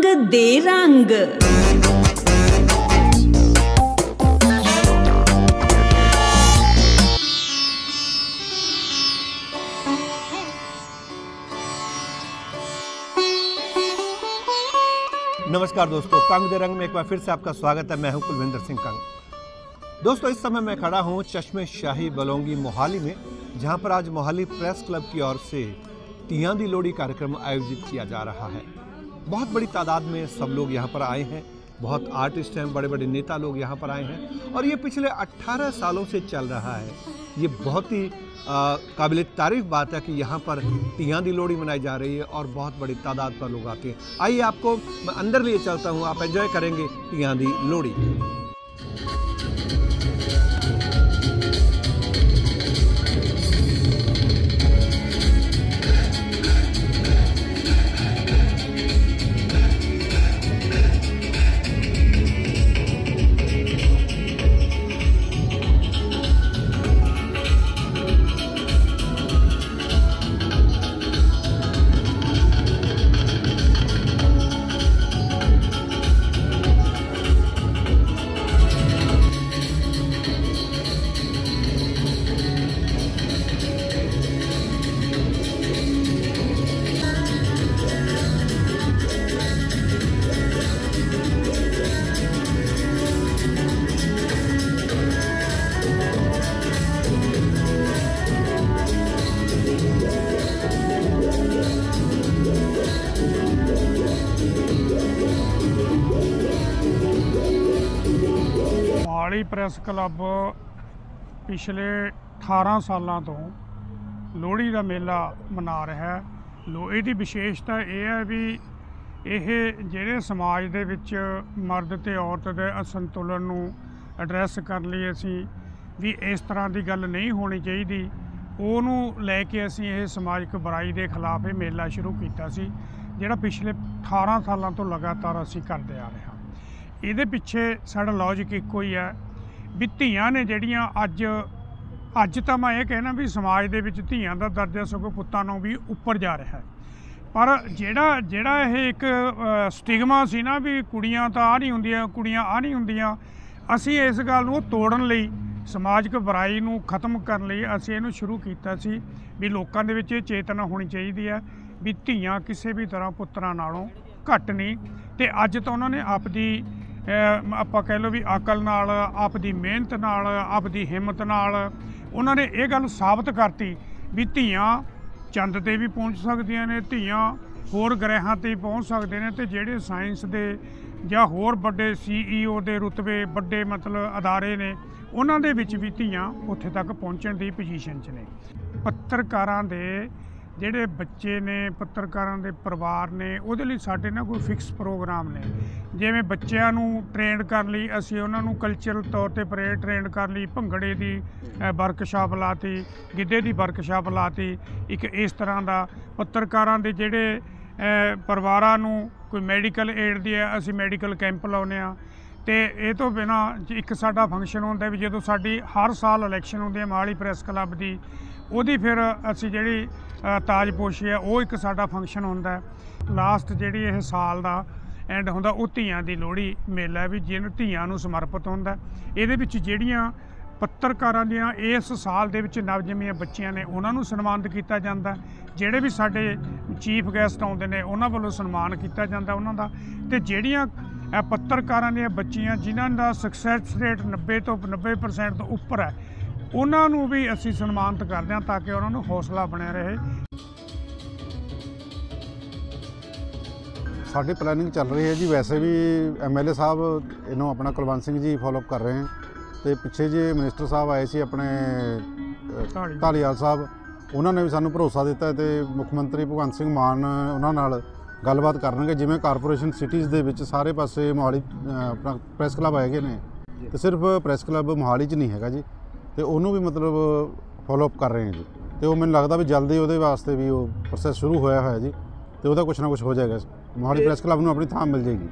रंग दे रंग। नमस्कार दोस्तों, कंग दे रंग में एक बार फिर से आपका स्वागत है। मैं हूँ कुलविंदर सिंह कंग। दोस्तों, इस समय मैं खड़ा हूँ चश्मे शाही बलोंगी मोहाली में, जहाँ पर आज मोहाली प्रेस क्लब की ओर से तियांदी लोड़ी कार्यक्रम आयोजित किया जा रहा है। बहुत बड़ी तादाद में सब लोग यहाँ पर आए हैं। बहुत आर्टिस्ट हैं बड़े बड़े नेता लोग यहाँ पर आए हैं। और ये पिछले 18 सालों से चल रहा है। ये बहुत ही काबिल तारीफ़ बात है कि यहाँ पर तियाँ दी लोहड़ी मनाई जा रही है और बहुत बड़ी तादाद पर लोग आते हैं। आइए आपको, मैं अंदर लिए चलता हूँ। आप एंजॉय करेंगे तियाँ दी लोहड़ी ਮੋਹਾਲੀ ਪ੍ਰੈਸ ਕਲੱਬ ਪਿਛਲੇ 18 ਸਾਲਾਂ ਤੋਂ ਲੋਹੜੀ ਦਾ ਮੇਲਾ ਮਨਾ ਰਿਹਾ ਹੈ। ਲੋ ਇਹਦੀ ਵਿਸ਼ੇਸ਼ਤਾ ਇਹ ਹੈ ਵੀ ਇਹ ਜਿਹੜੇ ਸਮਾਜ ਦੇ ਵਿੱਚ ਮਰਦ ਤੇ ਔਰਤ ਦੇ ਅਸੰਤੁਲਨ ਨੂੰ ਐਡਰੈਸ ਕਰਨ ਲਈ ਅਸੀਂ ਵੀ ਇਸ ਤਰ੍ਹਾਂ ਦੀ ਗੱਲ ਨਹੀਂ ਹੋਣੀ ਚਾਹੀਦੀ। ਉਹਨੂੰ ਲੈ ਕੇ ਅਸੀਂ ਇਹ ਸਮਾਜਿਕ ਬੁਰਾਈ ਦੇ ਖਿਲਾਫ ਇਹ ਮੇਲਾ ਸ਼ੁਰੂ ਕੀਤਾ ਸੀ, ਜਿਹੜਾ ਪਿਛਲੇ 18 ਸਾਲਾਂ ਤੋਂ ਲਗਾਤਾਰ ਅਸੀਂ ਕਰਦੇ ਆ ਰਹੇ ਹਾਂ। ਇਹਦੇ ਪਿੱਛੇ ਸਾਡਾ ਲੌਜੀਕ ਇੱਕੋ ਹੀ ਹੈ ਵੀ ਧੀਆਂ ਨੇ ਜਿਹੜੀਆਂ ਅੱਜ ਅੱਜ ਤਾਂ ਮੈਂ ਇਹ ਕਹਿਣਾ ਵੀ ਸਮਾਜ ਦੇ ਵਿੱਚ ਧੀਆਂ ਦਾ ਦਰਜਾ ਸਗੋਂ ਪੁੱਤਾਂ ਨੂੰ ਵੀ ਉੱਪਰ ਜਾ ਰਿਹਾ ਹੈ। ਪਰ ਜਿਹੜਾ ਜਿਹੜਾ ਇਹ ਇੱਕ ਸਟਿਗਮਾ ਸੀ ਨਾ ਵੀ ਕੁੜੀਆਂ ਤਾਂ ਆ ਨਹੀਂ ਹੁੰਦੀਆਂ, ਕੁੜੀਆਂ ਆ ਨਹੀਂ ਹੁੰਦੀਆਂ, ਅਸੀਂ ਇਸ ਗੱਲ ਨੂੰ ਤੋੜਨ ਲਈ, ਸਮਾਜਿਕ ਬੁਰਾਈ ਨੂੰ ਖਤਮ ਕਰਨ ਲਈ ਅਸੀਂ ਇਹਨੂੰ ਸ਼ੁਰੂ ਕੀਤਾ ਸੀ ਵੀ ਲੋਕਾਂ ਦੇ ਵਿੱਚ ਇਹ ਚੇਤਨਾ ਹੋਣੀ ਚਾਹੀਦੀ ਹੈ ਵੀ ਧੀਆਂ ਕਿਸੇ ਵੀ ਤਰ੍ਹਾਂ ਪੁੱਤਰਾਂ ਨਾਲੋਂ ਘੱਟ ਨਹੀਂ। ਤੇ ਅੱਜ ਤਾਂ ਉਹਨਾਂ ਨੇ ਆਪਦੀ ਆਪਾਂ ਕਹਿ ਲਓ ਵੀ ਅਕਲ ਨਾਲ, ਆਪਦੀ ਮਿਹਨਤ ਨਾਲ, ਆਪਦੀ ਹਿੰਮਤ ਨਾਲ ਉਹਨਾਂ ਨੇ ਇਹ ਗੱਲ ਸਾਬਤ ਕਰਤੀ ਵੀ ਧੀਆਂ ਚੰਦ ਤੇ ਵੀ ਪਹੁੰਚ ਸਕਦੀਆਂ ਨੇ, ਧੀਆਂ ਹੋਰ ਗ੍ਰਹਿਾਂ ਤੇ ਪਹੁੰਚ ਸਕਦੇ ਨੇ ਤੇ ਜਿਹੜੇ ਸਾਇੰਸ ਦੇ ਜਾਂ ਹੋਰ ਵੱਡੇ ਸੀਈਓ ਦੇ ਰੁਤਬੇ, ਵੱਡੇ ਮਤਲਬ ਅਦਾਰੇ ਨੇ, ਉਹਨਾਂ ਦੇ ਵਿੱਚ ਵੀ ਧੀਆਂ ਉੱਥੇ ਤੱਕ ਪਹੁੰਚਣ ਦੀ ਪੋਜੀਸ਼ਨ 'ਚ ਨੇ। ਪੱਤਰਕਾਰਾਂ ਦੇ ਜਿਹੜੇ ਬੱਚੇ ਨੇ, ਪੱਤਰਕਾਰਾਂ ਦੇ ਪਰਿਵਾਰ ਨੇ, ਉਹਦੇ ਲਈ ਸਾਡੇ ਨਾਲ ਕੋਈ ਫਿਕਸ ਪ੍ਰੋਗਰਾਮ ਨੇ ਜਿਵੇਂ ਬੱਚਿਆਂ ਨੂੰ ਟ੍ਰੇਨਡ ਕਰਨ ਲਈ, ਅਸੀਂ ਉਹਨਾਂ ਨੂੰ ਕਲਚਰਲ ਤੌਰ ਤੇ ਪਰੇਡ ਟ੍ਰੇਨਡ ਕਰਨ ਲਈ, ਭੰਗੜੇ ਦੀ ਵਰਕਸ਼ਾਪ ਲਾਤੀ, ਗਿੱਧੇ ਦੀ ਵਰਕਸ਼ਾਪ ਲਾਤੀ, ਇੱਕ ਇਸ ਤਰ੍ਹਾਂ ਦਾ। ਪੱਤਰਕਾਰਾਂ ਦੇ ਜਿਹੜੇ ਪਰਿਵਾਰਾਂ ਨੂੰ ਕੋਈ ਮੈਡੀਕਲ ਏਡ ਦੀ ਹੈ, ਅਸੀਂ ਮੈਡੀਕਲ ਕੈਂਪ ਲਾਉਨੇ ਆ ਤੇ ਇਹ ਤੋਂ ਬਿਨਾ ਇੱਕ ਸਾਡਾ ਫੰਕਸ਼ਨ ਹੁੰਦਾ ਵੀ ਜਦੋਂ ਸਾਡੀ ਹਰ ਸਾਲ ਇਲੈਕਸ਼ਨ ਹੁੰਦੀ ਹੈ, ਮਾਲੀ ਪ੍ਰੈਸ ਕਲੱਬ ਦੀ ਉਹਦੀ ਫਿਰ ਅਸੀਂ ਜਿਹੜੀ ਤਾਜਪੋਸ਼ੀ ਹੈ, ਉਹ ਇੱਕ ਸਾਡਾ ਫੰਕਸ਼ਨ ਹੁੰਦਾ ਲਾਸਟ ਜਿਹੜੀ ਇਹ ਸਾਲ ਦਾ ਐਂਡ ਹੁੰਦਾ, ਉਹ ਧੀਆਂ ਦੀ ਲੋਹੜੀ ਮੇਲਾ ਵੀ ਜਿਹਨੂੰ ਧੀਆਂ ਨੂੰ ਸਮਰਪਿਤ ਹੁੰਦਾ ਇਹਦੇ ਵਿੱਚ ਜਿਹੜੀਆਂ ਪੱਤਰਕਾਰਾਂ ਦੀਆਂ ਇਸ ਸਾਲ ਦੇ ਵਿੱਚ ਨਵਜੰਮੀਆਂ ਬੱਚੀਆਂ ਨੇ, ਉਹਨਾਂ ਨੂੰ ਸਨਮਾਨਿਤ ਕੀਤਾ ਜਾਂਦਾ ਜਿਹੜੇ ਵੀ ਸਾਡੇ ਚੀਫ ਗੈਸਟ ਆਉਂਦੇ ਨੇ, ਉਹਨਾਂ ਵੱਲੋਂ ਸਨਮਾਨ ਕੀਤਾ ਜਾਂਦਾ ਉਹਨਾਂ ਦਾ। ਤੇ ਜਿਹੜੀਆਂ ਪੱਤਰਕਾਰਾਂ ਦੀਆਂ ਬੱਚੀਆਂ, ਜਿਨ੍ਹਾਂ ਦਾ ਸਕਸੈਸ ਰੇਟ 90 ਤੋਂ 90% ਤੋਂ ਉੱਪਰ ਹੈ ਉਹਨਾਂ ਨੂੰ ਵੀ ਅਸੀਂ ਸਨਮਾਨਿਤ ਕਰਦੇ ਹਾਂ ਤਾਂ ਕਿ ਉਹਨਾਂ ਨੂੰ ਹੌਸਲਾ ਬਣਿਆ ਰਹੇ। ਸਾਡੀ ਪਲੈਨਿੰਗ ਚੱਲ ਰਹੀ ਹੈ ਜੀ। ਵੈਸੇ ਵੀ ਐਮਐਲਏ ਸਾਹਿਬ ਇਹਨੂੰ ਆਪਣਾ ਕੁਲਵੰਤ ਸਿੰਘ ਜੀ ਫਾਲੋਅਪ ਕਰ ਰਹੇ ਹਨ ਤੇ ਪਿੱਛੇ ਜੇ ਮਿਨਿਸਟਰ ਸਾਹਿਬ ਆਏ ਸੀ ਆਪਣੇ ਢਾਲੀਵਾਲ ਸਾਹਿਬ ਉਹਨਾਂ ਨੇ ਵੀ ਸਾਨੂੰ ਭਰੋਸਾ ਦਿੱਤਾ ਤੇ ਮੁੱਖ ਮੰਤਰੀ ਭਗਵੰਤ ਸਿੰਘ ਮਾਨ ਉਹਨਾਂ ਨਾਲ ਗੱਲਬਾਤ ਕਰਨਗੇ। ਜਿਵੇਂ ਕਾਰਪੋਰੇਸ਼ਨ ਸਿਟੀਜ਼ ਦੇ ਵਿੱਚ ਸਾਰੇ ਪਾਸੇ ਮੋਹਾਲੀ ਆਪਣਾ ਪ੍ਰੈਸ ਕਲੱਬ ਹੈਗੇ ਨੇ। ਤੇ ਸਿਰਫ ਪ੍ਰੈਸ ਕਲੱਬ ਮੋਹਾਲੀ 'ਚ ਨਹੀਂ ਹੈਗਾ ਜੀ। ਤੇ ਉਹਨੂੰ ਵੀ ਮਤਲਬ ਫਾਲੋਅਪ ਕਰ ਰਹੇ ਹਾਂ ਜੀ। ਤੇ ਉਹ ਮੈਨੂੰ ਲੱਗਦਾ ਵੀ ਜਲਦੀ ਉਹਦੇ ਵਾਸਤੇ ਵੀ ਉਹ ਪ੍ਰੋਸੈਸ ਸ਼ੁਰੂ ਹੋਇਆ ਹੋਇਆ ਜੀ। ਤੇ ਉਹਦਾ ਕੁਝ ਨਾ ਕੁਝ ਹੋ ਜਾਏਗਾ। ਮੋਹਾਲੀ ਪ੍ਰੈਸ ਕਲੱਬ ਨੂੰ ਆਪਣੀ ਥਾਂ ਮਿਲ ਜਾਏਗੀ।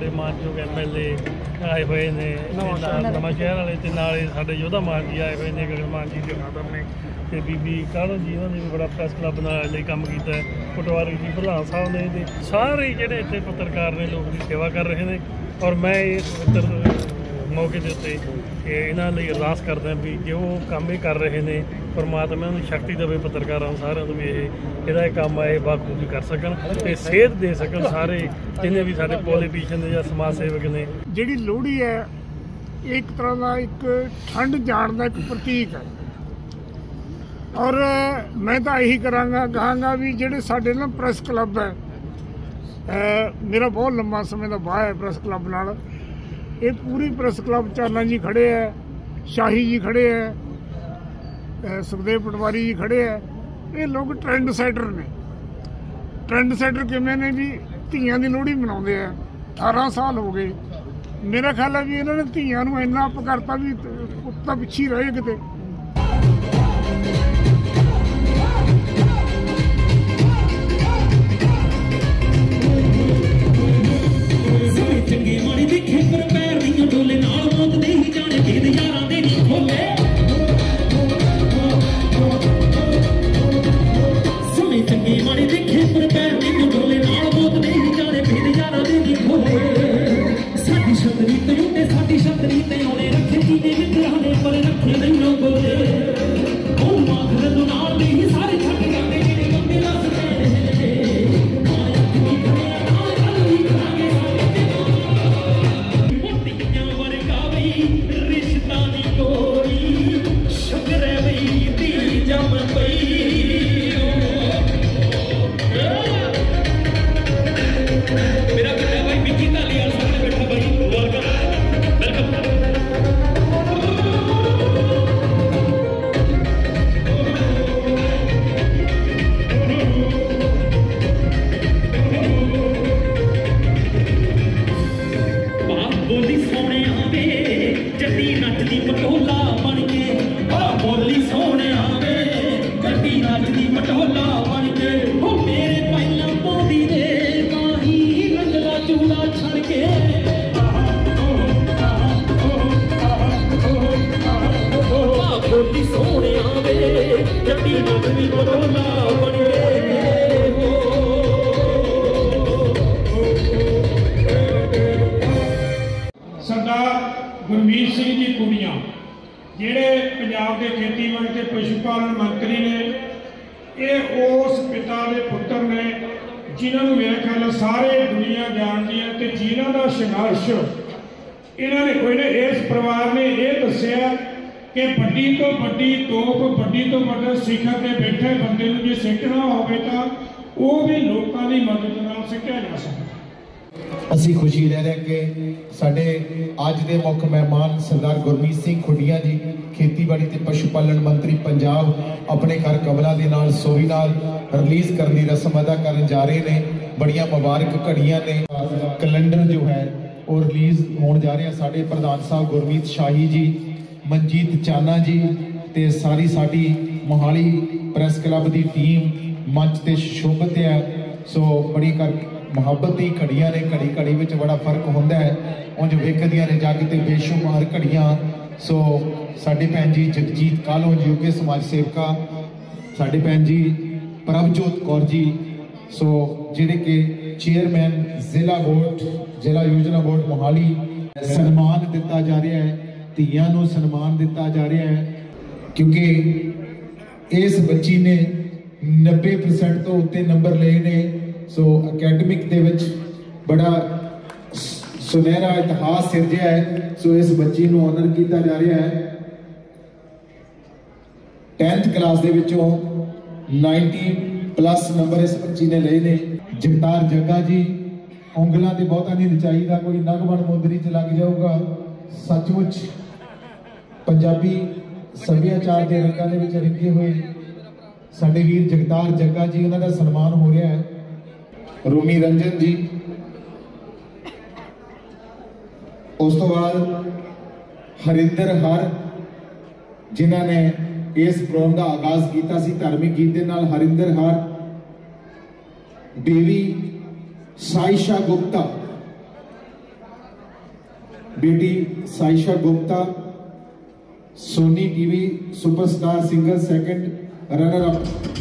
ਸਾਡੇ ਮਾਨਯੋਗ ਐਮਐਲਏ ਆਏ ਹੋਏ ਨੇ ਨਵਾਂ ਸ਼ਹਿਰ। ਵਾਲੇ ਤੇ ਨਾਲੇ ਸਾਡੇ ਯੋਧਾ ਮਾਨ ਜੀ ਆਏ ਹੋਏ ਨੇ ਗਗਨ ਮਾਨ ਜੀ ਖਾਤਰ ਨੇ ਤੇ ਬੀਬੀ ਕਾਲੋ ਜੀ ਉਹਨਾਂ ਨੇ ਵੀ ਬੜਾ ਪ੍ਰੈਸ ਕਲੱਬ ਨਾਲ ਲਈ ਕੰਮ ਕੀਤਾ ਹੈ। ਪਟਵਾਰੀ ਜੀ ਪ੍ਰਧਾਨ ਸਾਹਿਬ ਨੇ ਤੇ ਸਾਰੇ ਜਿਹੜੇ ਇੱਥੇ ਪੱਤਰਕਾਰ ਨੇ ਲੋਕ ਦੀ ਸੇਵਾ ਕਰ ਰਹੇ ਨੇ। ਔਰ ਮੈਂ ਇਸ ਪੱਤਰ ਮੌਕੇ ਦੇ ਉੱਤੇ ਇਹ ਇਹਨਾਂ ਲਈ ਅਰਦਾਸ ਕਰਦਾ ਵੀ ਜੋ ਕੰਮ ਇਹ ਕਰ ਰਹੇ ਨੇ, ਪਰਮਾਤਮਾ ਨੂੰ ਸ਼ਕਤੀ ਦੇਵੇ ਪੱਤਰਕਾਰਾਂ ਨੂੰ ਸਾਰਿਆਂ ਨੂੰ ਵੀ ਇਹ ਜਿਹੜਾ ਇਹ ਕੰਮ ਆ, ਇਹ ਬਾਖੂਬੀ ਕਰ ਸਕਣ ਤੇ ਸੇਧ ਦੇ ਸਕਣ ਸਾਰੇ ਜਿੰਨੇ ਵੀ ਸਾਡੇ ਪੋਲੀਟੀਸ਼ੀਅਨ ਨੇ ਜਾਂ ਸਮਾਜ ਸੇਵਕ ਨੇ। ਜਿਹੜੀ ਲੋਹੜੀ ਹੈ, ਇੱਕ ਤਰ੍ਹਾਂ ਦਾ ਇੱਕ ਠੰਡ ਜਾਣ ਦਾ ਇੱਕ ਪ੍ਰਤੀਕ ਹੈ। ਔਰ ਮੈਂ ਤਾਂ ਇਹੀ ਕਰਾਂਗਾ, ਕਹਾਂਗਾ ਵੀ ਜਿਹੜੇ ਸਾਡੇ ਨਾ ਪ੍ਰੈਸ ਕਲੱਬ ਹੈ ਮੇਰਾ ਬਹੁਤ ਲੰਮਾ ਸਮੇਂ ਦਾ ਵਾਹ ਹੈ ਪ੍ਰੈਸ ਕਲੱਬ ਨਾਲ। ਇਹ ਪੂਰੀ ਪ੍ਰੈਸ ਕਲੱਬ ਚਾਲਾ ਜੀ ਖੜੇ ਹੈ ਸ਼ਾਹੀ ਜੀ ਖੜੇ ਹੈ ਸੁਖਦੇਵ ਪਟਵਾਰੀ ਜੀ ਖੜੇ ਹੈ ਇਹ ਲੋਕ ਟ੍ਰੈਂਡ ਸੈਟਰ ਨੇ। ਟ੍ਰੈਂਡ ਸੈਟਰ ਕਿਵੇਂ ਨੇ ਵੀ ਧੀਆਂ ਦੀ ਲੋਹੜੀ ਮਨਾਉਂਦੇ ਆ 18 ਸਾਲ ਹੋ ਗਏ। ਮੇਰਾ ਖਿਆਲ ਹੈ ਵੀ ਇਹਨਾਂ ਨੇ ਧੀਆਂ ਨੂੰ ਇੰਨਾ ਅਪ ਕਰਤਾ ਵੀ ਕੁੱਤਾ ਪਿੱਛੇ ਰਹੇ ਕਿਤੇ। ਸਾਰੇ ਚੰਗੇ ਮਾੜੇ ਪਰ ਪੈਰ ਨਹੀਂ ਨਾਲ ਮੌਤ ਦੇ ਹੀ ਜਾਣੇ ਜੀਦ ਯਾਰਾਂ ਦੇ ਨਹੀਂ ਖੋਲੇ ਸਮੇਂ ਚੰਗੇ ਮਾੜੇ ਬੋਲੀ ਸੋਹਣੇ ਆਵੇ, ਜੱਟੀ ਨੱਚਦੀ ਪਟੋਲਾ ਬਣ ਕੇ। ਆ ਬੋਲੀ ਸੋਹਣੇ ਆਵੇ, ਜੱਟੀ ਨੱਚਦੀ ਪਟੋਲਾ ਜਿਹੜੇ ਪੰਜਾਬ ਦੇ ਖੇਤੀਬਾੜੀ ਤੇ ਪਸ਼ੂ ਪਾਲਣ ਮੰਤਰੀ ਨੇ, ਇਹ ਉਸ ਪਿਤਾ ਦੇ ਪੁੱਤਰ ਨੇ, ਜਿਨ੍ਹਾਂ ਨੂੰ ਮੇਰੇ ਖਿਆਲ ਸਾਰੇ ਦੁਨੀਆ ਜਾਣਦੀ ਹੈ ਤੇ ਜਿਨ੍ਹਾਂ ਦਾ ਸੰਘਰਸ਼, ਇਹਨਾਂ ਨੇ ਕੋਈ ਨੇ ਇਸ ਪਰਿਵਾਰ ਨੇ ਇਹ ਦੱਸਿਆ ਕਿ ਵੱਡੀ ਤੋਂ ਵੱਡੀ ਤੋਪ, ਵੱਡੀ ਤੋਂ ਵੱਡਾ ਸਿਖਰ ਤੇ ਬੈਠੇ ਬੰਦੇ ਨੂੰ ਜੇ ਸਿੱਖਣਾ ਹੋਵੇ ਤਾਂ ਉਹ ਵੀ ਲੋਕਾਂ ਦੀ ਮਦਦ ਨਾਲ ਸਿੱਖਿਆ ਜਾ ਸਕਦਾ। ਅਸੀਂ ਖੁਸ਼ੀ ਲੈ ਰਹੇ ਕਿ ਸਾਡੇ ਅੱਜ ਦੇ ਮੁੱਖ ਮਹਿਮਾਨ ਸਰਦਾਰ ਗੁਰਮੀਤ ਸਿੰਘ ਖੁੱਡੀਆਂ ਜੀ, ਖੇਤੀਬਾੜੀ ਤੇ ਪਸ਼ੂ ਪਾਲਣ ਮੰਤਰੀ ਪੰਜਾਬ ਆਪਣੇ ਘਰ ਕਮਲਾ ਦੇ ਨਾਲ ਸੋਹੀ ਨਾਲ ਰਿਲੀਜ਼ ਕਰਨ ਦੀ ਰਸਮ ਅਦਾ ਕਰਨ ਜਾ ਰਹੇ ਨੇ। ਬੜੀਆਂ ਮੁਬਾਰਕ ਘੜੀਆਂ ਨੇ। ਕੈਲੰਡਰ ਜੋ ਹੈ, ਉਹ ਰਿਲੀਜ਼ ਹੋਣ ਜਾ ਰਿਹਾ। ਸਾਡੇ ਪ੍ਰਧਾਨ ਸਾਹਿਬ ਗੁਰਮੀਤ ਸ਼ਾਹੀ ਜੀ, ਮਨਜੀਤ ਚਾਨਾ ਜੀ ਤੇ ਸਾਰੀ ਸਾਡੀ ਮੋਹਾਲੀ ਪ੍ਰੈਸ ਕਲੱਬ ਦੀ ਟੀਮ ਮੰਚ ਤੇ ਸ਼ੋਭਤ ਹੈ। ਸੋ ਬੜੀ ਕਰ ਮੁਹੱਬਤ ਦੀ ਘੜੀਆਂ ਨੇ, ਘੜੀ ਘੜੀ ਵਿੱਚ ਬੜਾ ਫ਼ਰਕ ਹੁੰਦਾ ਹੈ। ਉਂਝ ਵੇਖਦੀਆਂ ਨੇ ਜੱਗ ਤੇ ਬੇਸ਼ੁਮਾਰ ਘੜੀਆਂ। ਸੋ ਸਾਡੇ ਭੈਣ ਜੀ ਜਗਜੀਤ ਕਾਲੋ, ਯੋਗੇ ਸਮਾਜ ਸੇਵਕਾ, ਸਾਡੇ ਭੈਣ ਜੀ ਪ੍ਰਭਜੋਤ ਕੌਰ ਜੀ, ਸੋ ਜਿਹੜੇ ਕਿ ਚੇਅਰਮੈਨ, ਜ਼ਿਲ੍ਹਾ ਬੋਰਡ ਜ਼ਿਲ੍ਹਾ ਯੋਜਨਾ ਬੋਰਡ ਮੋਹਾਲੀ, ਸਨਮਾਨ ਦਿੱਤਾ ਜਾ ਰਿਹਾ ਹੈ। ਧੀਆਂ ਨੂੰ ਸਨਮਾਨ ਦਿੱਤਾ ਜਾ ਰਿਹਾ ਹੈ। ਕਿਉਂਕਿ ਇਸ ਬੱਚੀ ਨੇ 90% ਤੋਂ ਉੱਤੇ ਨੰਬਰ ਲਏ ਨੇ। ਸੋ ਅਕੈਡਮਿਕ ਦੇ ਵਿੱਚ ਬੜਾ ਸੁਨਹਿਰਾ ਇਤਿਹਾਸ ਸਿਰਜਿਆ ਹੈ। ਸੋ ਇਸ ਬੱਚੀ ਨੂੰ ਆਨਰ ਕੀਤਾ ਜਾ ਰਿਹਾ ਹੈ। 10th ਕਲਾਸ ਦੇ ਵਿੱਚੋਂ 90 ਪਲੱਸ ਨੰਬਰ ਇਸ ਬੱਚੀ ਨੇ ਲਏ ਨੇ। ਜਗਤਾਰ ਜੱਗਾ ਜੀ, ਉਂਗਲਾਂ ਤੇ ਬਹੁਤਾ ਨਹੀਂ ਨਚਾਈਦਾ ਕੋਈ ਨਗਵਣ ਮੁੰਦਰੀ ਚ ਲੱਗ ਜਾਊਗਾ। ਸੱਚਮੁੱਚ ਪੰਜਾਬੀ ਸੱਭਿਆਚਾਰ ਦੇ ਰੰਗਾਂ ਦੇ ਵਿੱਚ ਰੰਗੇ ਹੋਏ ਸਾਡੇ ਵੀਰ ਜਗਤਾਰ ਜੱਗਾ ਜੀ, ਉਹਨਾਂ ਦਾ ਸਨਮਾਨ ਹੋ ਰਿਹਾ ਹੈ। ਰੂਮੀ ਰੰਜਨ ਜੀ। ਉਸ ਤੋਂ ਬਾਅਦ ਹਰਿੰਦਰ ਹਰ, ਜਿਨ੍ਹਾਂ ਨੇ ਇਸ ਪ੍ਰੋਗਰਾਮ ਦਾ ਆਗਾਜ਼ ਕੀਤਾ ਸੀ, ਧਾਰਮਿਕ ਗੀਤ ਦੇ ਨਾਲ ਹਰਿੰਦਰ ਹਰ ਬੇਵੀ ਸਾਇਸ਼ਾ ਗੁਪਤਾ। ਬੇਟੀ Saisha Gupta, Sony TV, superstar singer second runner up